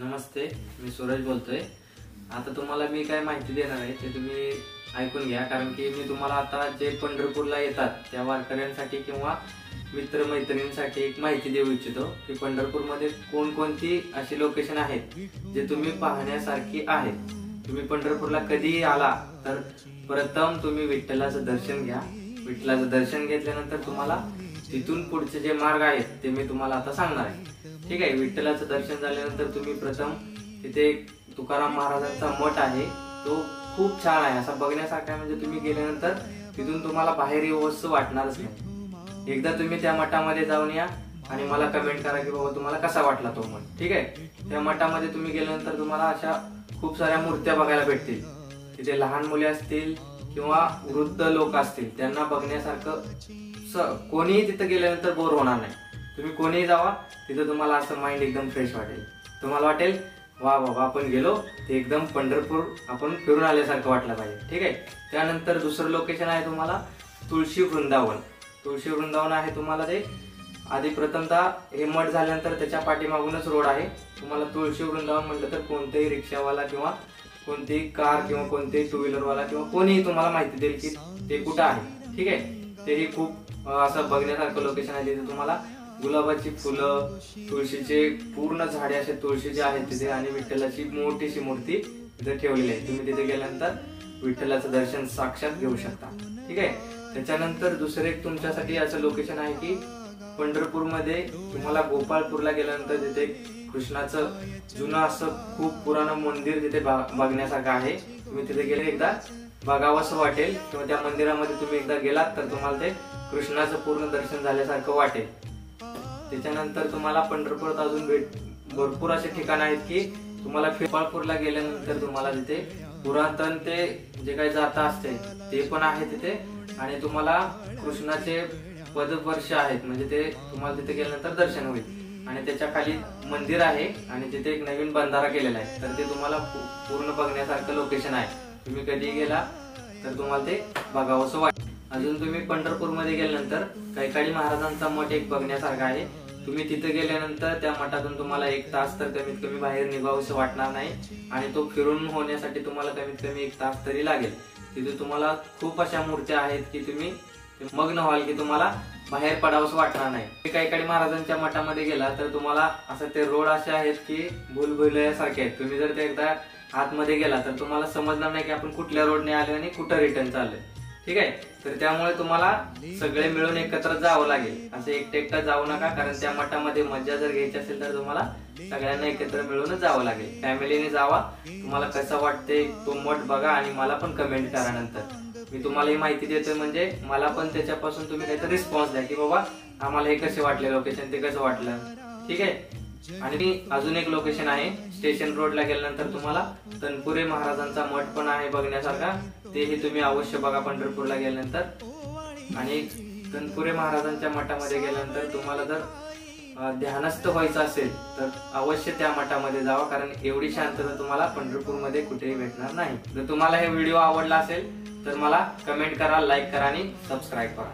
नमस्ते मी सूरज बोलतोय. आता तुम्हाला मी काय माहिती देणार आहे ते तुम्ही ऐकून घ्या कारण की मी तुम्हाला आता जे पंढरपूरला येतात त्या वारकऱ्यांसाठी किंवा मित्रमैत्रिणींसाठी एक माहिती देऊ इच्छितो की पंढरपूरमध्ये कोणकोणती अशी लोकेशन आहेत जे तुम्ही पाहण्यासारखी आहेत. तुम्ही पंढरपूरला कधीही आला तर प्रथम तुम्ही विठ्ठलाचं दर्शन घ्या. विठ्ठलाचं दर्शन घेतल्यानंतर तुम्हाला तिथून पुढचे जे मार्ग आहेत ते मी तुम्हाला आता सांगणार आहे. ठीक आहे विठ्ठलाचं दर्शन झाल्यानंतर तुम्ही प्रथम तिथे तुकाराम महाराजांचा मठ आहे. तो खूप छान आहे. असा बघण्यासारखा म्हणजे तुम्ही गेल्यानंतर तिथून तुम्हाला बाहेर येऊस वाटणारच नाही. एकदा तुम्ही त्या मठामध्ये जाऊन या आणि मला कमेंट करा की बाबा तुम्हाला कसा वाटला तो मठ. ठीक आहे? त्या मठामध्ये तुम्ही गेल्यानंतर तुम्हाला अशा खूप साऱ्या मूर्त्या बघायला भेटतील. तिथे लहान मुले असतील किंवा वृद्ध लोक असतील त्यांना बघण्यासारखं कोणीही तिथं गेल्यानंतर बोर होणार नाही. तुम्ही कोणीही जावा तिथं तुम्हाला असं माइंड एकदम फ्रेश वाटेल. तुम्हाला वाटेल वा बाबा आपण गेलो ते एकदम पंढरपूर आपण फिरून आल्यासारखं वाटलं पाहिजे. ठीक आहे? त्यानंतर दुसरं लोकेशन आहे तुम्हाला तुळशी वृंदावन. तुळशी वृंदावन आहे तुम्हाला ते आधी प्रथमतः हे मठ झाल्यानंतर त्याच्या पाठीमागूनच रोड आहे. तुम्हाला तुळशी वृंदावन म्हटलं तर कोणतेही रिक्षावाला किंवा कोणतीही कार किंवा कोणतेही टू व्हीलरवाला किंवा कोणीही तुम्हाला माहिती देईल की ते कुठं आहे. ठीक आहे? तेही खूप असं बघण्यासारखं लोकेशन आहे तिथे तुम्हाला. गुलाबाची फुलं तुळशीचे पूर्ण झाडे असे तुळशीचे आहेत तिथे आणि विठ्ठलाची मोठीशी मूर्ती तिथे ठेवलेली आहे. तुम्ही तिथे गेल्यानंतर विठ्ठलाचं दर्शन साक्षात घेऊ शकता. ठीक आहे? त्याच्यानंतर दुसरं एक तुमच्यासाठी असं लोकेशन आहे की पंढरपूरमध्ये तुम्हाला गोपाळपूरला गेल्यानंतर तिथे कृष्णाचं जुनं असं खूप पुराणं मंदिर तिथे बघण्यासारखं आहे. तुम्ही तिथे गेले एकदा बघावंसं वाटेल. किंवा त्या मंदिरामध्ये तुम्ही एकदा गेलात तर तुम्हाला ते कृष्णाचं पूर्ण दर्शन झाल्यासारखं वाटेल. त्याच्यानंतर तुम्हाला पंढरपुरात अजून भेट भरपूर असे ठिकाण आहेत की तुम्हाला फिरपाळपूरला गेल्यानंतर तुम्हाला तिथे पुरातन ते जे काही जाता असते ते पण आहे तिथे. आणि तुम्हाला कृष्णाचे पदवर्ष आहेत म्हणजे ते तुम्हाला तिथे गेल्यानंतर दर्शन होईल. आणि त्याच्याखाली मंदिर आहे आणि तिथे एक नवीन बंधारा केलेला आहे. तर ते तुम्हाला पूर्ण बघण्यासारखं लोकेशन आहे. तुम्ही कधी गेला तर तुम्हाला ते बघावंसं वाटेल अजून तुम्ही पंढरपूरमध्ये गेल्यानंतर कैकाडी महाराजांचा मठ एक बघण्यासारखा आहे. तुम्ही तिथे गेल्यानंतर त्या मठातून तुम्हाला एक तास तर कमीत कमी बाहेर निघावंसं वाटणार नाही. आणि तो फिरून होण्यासाठी तुम्हाला कमीत कमी एक तास तरी लागेल. तिथे तुम्हाला खूप अशा मूर्त्या आहेत की तुम्ही मग्न व्हाल की तुम्हाला बाहेर पडावंसं वाटणार नाही. काही काही महाराजांच्या मठामध्ये गेला तर तुम्हाला असं ते रोड असे आहेत की भूलभुलयासारखे आहेत. तुम्ही जर ते एकदा आतमध्ये गेला तर तुम्हाला समजणार नाही की आपण कुठल्या रोडने आलो आणि कुठं रिटर्न चाललोय. ठीक आहे? तर त्यामुळे तुम्हाला सगळे मिळून एकत्र जावं लागेल. असं एकटे एकटा जाऊ नका कारण त्या मठामध्ये मज्जा जर घ्यायची असेल तर तुम्हाला सगळ्यांना एकत्र मिळूनच जावं लागेल. फॅमिलीने जावा. तुम्हाला कसं वाटते तो मठ बघा आणि मला पण कमेंट करा नंतर. मी तुम्हाला ही माहिती देतोय म्हणजे मला पण त्याच्यापासून तुम्ही काहीतरी रिस्पॉन्स द्या की बाबा आम्हाला हे कसे वाटले लोकेशन ते कसं वाटलं? ठीक आहे? आणि अजून एक लोकेशन आहे. स्टेशन रोडला गेल्यानंतर तुम्हाला तनपुरे महाराजांचा मठ पण आहे बघण्यासारखा. तेही तुम्ही अवश्य बघा पंढरपूरला गेल्यानंतर. आणि तनपुरे महाराजांच्या मठामध्ये गेल्यानंतर तुम्हाला जर ध्यानस्थ व्हायचं असेल तर अवश्य त्या मठामध्ये जावा. कारण एवढी शांतता तुम्हाला पंढरपूरमध्ये कुठेही भेटणार नाही. जर तुम्हाला हे व्हिडिओ आवडला असेल तर मला कमेंट करा लाईक करा आणि सबस्क्राईब करा.